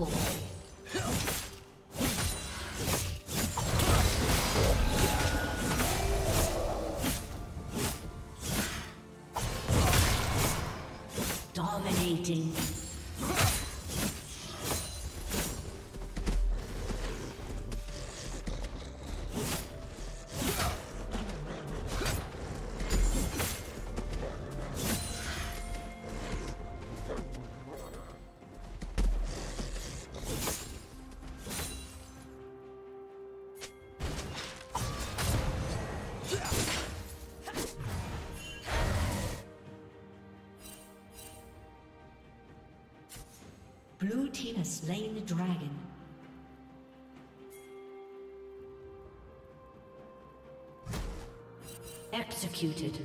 Unstoppable. Dominating. Slain the dragon. Executed.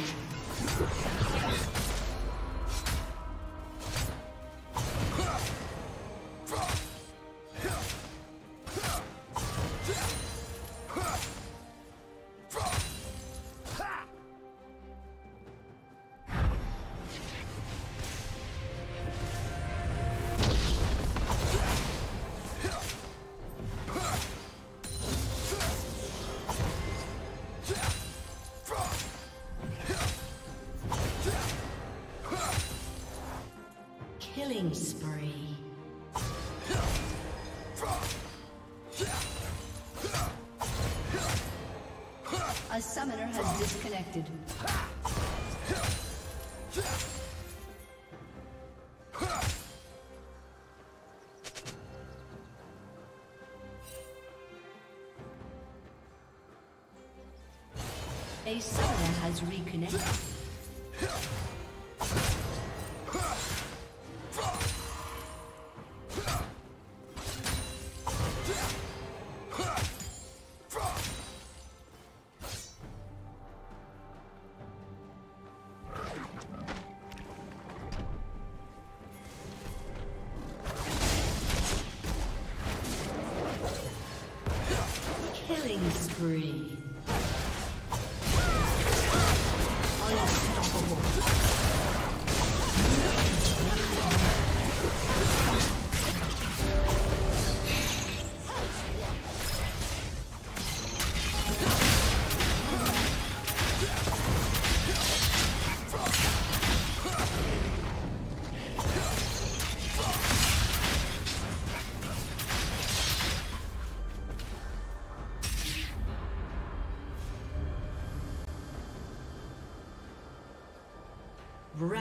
Killing spree. A summoner has disconnected. A summoner has reconnected. Killing spree.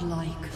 Godlike.